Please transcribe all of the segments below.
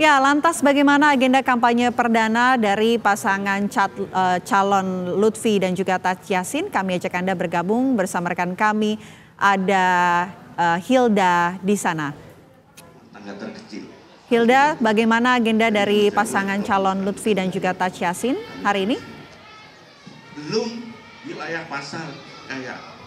Ya, lantas bagaimana agenda kampanye perdana dari pasangan cat, uh, calon Lutfi dan juga Taj Yasin? Kami ajak Anda bergabung bersama rekan kami ada uh, Hilda di sana. Hilda, bagaimana agenda dari pasangan calon Lutfi dan juga Taj Yasin hari ini? Belum wilayah pasar kayak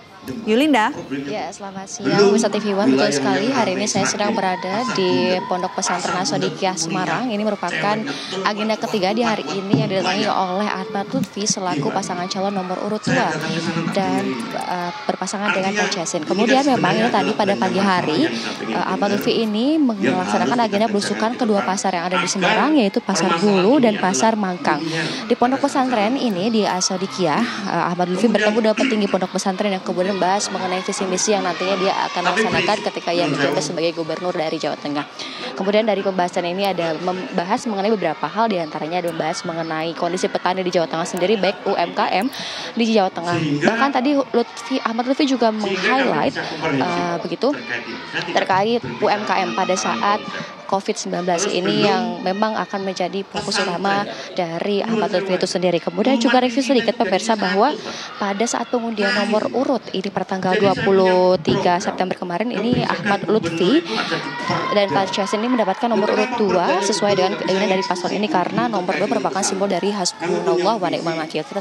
Yulinda. Ya, selamat siang Bisa TV One. Betul sekali, hari ini saya sedang berada di Pondok Pesantren Asodikiah Semarang. Ini merupakan agenda ketiga di hari ini yang didatangi oleh Ahmad Lutfi selaku pasangan calon nomor urut 2 dan uh, berpasangan dengan Taj Yasin. Kemudian memang ini tadi pada pagi hari uh, Ahmad Lutfi ini melaksanakan agenda belusukan kedua pasar yang ada di Semarang yaitu Pasar Bulu dan Pasar Mangkang. Di Pondok Pesantren ini di Asodikiah, uh, Ahmad Lutfi bertemu dengan petinggi Pondok Pesantren yang kemudian membahas mengenai visi misi yang nantinya dia akan laksanakan ketika ia menjabat sebagai gubernur dari Jawa Tengah. Kemudian dari pembahasan ini ada membahas mengenai beberapa hal di antaranya ada membahas mengenai kondisi petani di Jawa Tengah sendiri baik UMKM di Jawa Tengah. Bahkan tadi Lutfi Ahmad Lutfi juga meng-highlight uh, begitu terkait UMKM pada saat COVID-19 ini yang memang akan menjadi fokus utama dari Ahmad Lutfi itu sendiri. Kemudian juga review sedikit pemirsa bahwa pada saat pengundian nomor urut ini pada tanggal 23 September kemarin ini Ahmad Lutfi dan Pak Yasin ini mendapatkan nomor urut 2 sesuai dengan keinginan dari paslon ini karena nomor 2 merupakan simbol dari hasbunallah wa ni'mal wakil. Kita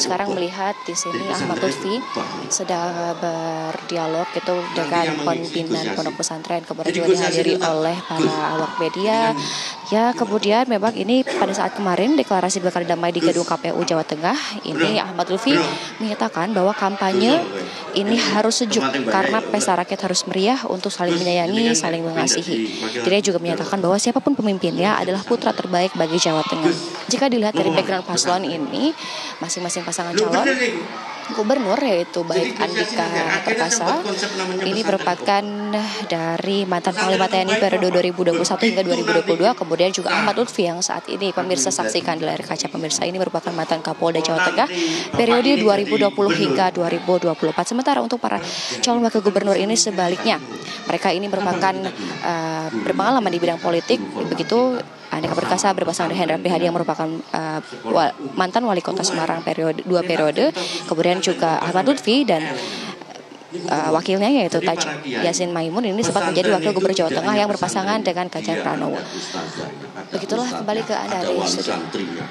sekarang melihat di sini Ahmad Lutfi sedang berdialog itu dengan pimpinan pondok pesantren kemudian juga dihadiri oleh para awak media. Ya, kemudian memang ini pada saat kemarin deklarasi Bekal Damai di Gedung KPU Jawa Tengah, ini Ahmad Lutfi menyatakan bahwa kampanye ini harus sejuk karena pesta rakyat harus meriah untuk saling menyayangi, saling mengasihi. Dia juga menyatakan bahwa siapa pun pemimpinnya adalah putra terbaik bagi Jawa Tengah. Jika dilihat dari background paslon ini, masing-masing pasangan calon gubernur yaitu baik Andika Perkasa ini merupakan dari mantan Panglima TNI periode 2021 hingga 2022 kemudian juga Ahmad Lutfi yang saat ini pemirsa saksikan di layar kaca pemirsa. Ini merupakan mantan Kapolda Jawa Tengah periode 2020 hingga 2024 sementara untuk para calon wakil gubernur ini sebaliknya. Mereka ini merupakan uh, berpengalaman di bidang politik. Begitu Andika Perkasa berpasangan dengan Hendra Prihadi yang merupakan uh, mantan wali kota Semarang periode dua periode, kemudian juga Ahmad Lutfi dan uh, wakilnya yaitu Taj Yasin Maimun ini sempat menjadi wakil gubernur Jawa Tengah yang berpasangan dengan Ganjar Pranowo. Begitulah kembali ke Anda dari studio.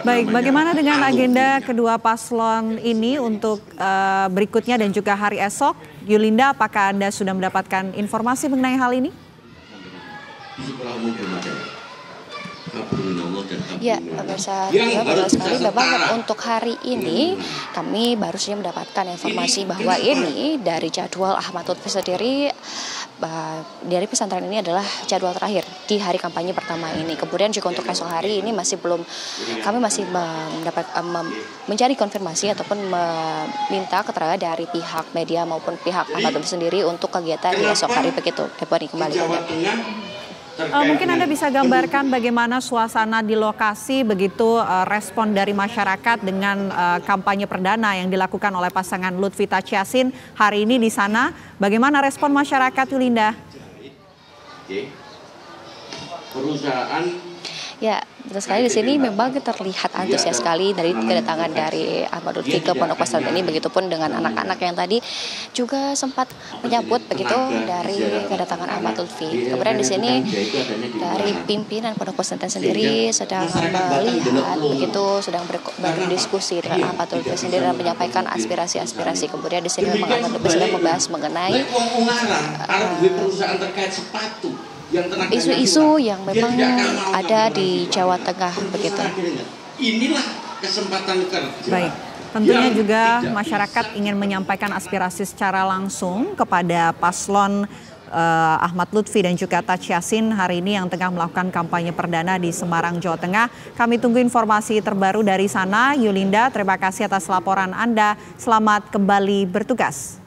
Baik, bagaimana dengan agenda kedua paslon ini untuk uh, berikutnya dan juga hari esok? Yulinda, apakah Anda sudah mendapatkan informasi mengenai hal ini? Ya, pemirsa ya, betul sekali. Memang untuk hari ini kami baru saja mendapatkan informasi bahwa ini dari jadwal Ahmad Lutfi sendiri dari pesantren ini adalah jadwal terakhir di hari kampanye pertama ini. Kemudian juga untuk esok hari ini masih belum kami masih mendapat mencari konfirmasi ataupun meminta keterangan dari pihak media maupun pihak Ahmad Lutfi sendiri untuk kegiatan di esok hari begitu. Eponi kembali ke Uh, mungkin Anda bisa gambarkan bagaimana suasana di lokasi begitu uh, respon dari masyarakat dengan uh, kampanye perdana yang dilakukan oleh pasangan Lutfi Yasin hari ini di sana. Bagaimana respon masyarakat Yulinda? Perusahaan Ya, betul sekali di sini memang terlihat antusias sekali dari kedatangan dari Ahmad Lutfi ke Pondok Pesantren ini begitupun dengan anak-anak yang tadi juga sempat menyambut begitu dari kedatangan Ahmad Lutfi. Kemudian di sini dari pimpinan Pondok Pesantren sendiri sedang melihat begitu sedang berdiskusi dengan Ahmad Lutfi sendiri dan menyampaikan aspirasi-aspirasi. Kemudian di sini memang Ahmad Lutfi sedang membahas mengenai uh, isu-isu yang memang ada di Jawa Tengah begitu. Inilah kesempatan kerja. Baik. Tentunya juga masyarakat ingin menyampaikan aspirasi secara langsung kepada paslon uh, Ahmad Lutfi dan juga Taj Yasin hari ini yang tengah melakukan kampanye perdana di Semarang, Jawa Tengah. Kami tunggu informasi terbaru dari sana. Yulinda, terima kasih atas laporan Anda. Selamat kembali bertugas.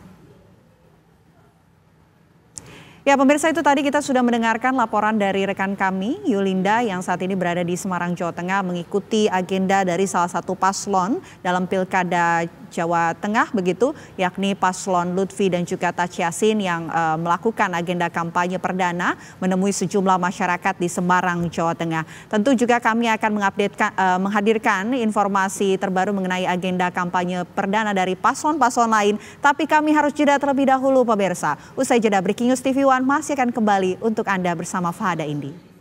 Ya pemirsa itu tadi kita sudah mendengarkan laporan dari rekan kami Yulinda yang saat ini berada di Semarang Jawa Tengah mengikuti agenda dari salah satu paslon dalam Pilkada Jawa Tengah begitu yakni paslon Lutfi dan juga Tachiasin yang uh, melakukan agenda kampanye perdana menemui sejumlah masyarakat di Semarang Jawa Tengah. Tentu juga kami akan mengupdatekan uh, menghadirkan informasi terbaru mengenai agenda kampanye perdana dari paslon-paslon lain tapi kami harus jeda terlebih dahulu pemirsa. Usai jeda Breaking News TV One masih akan kembali untuk Anda bersama Fahada Indi.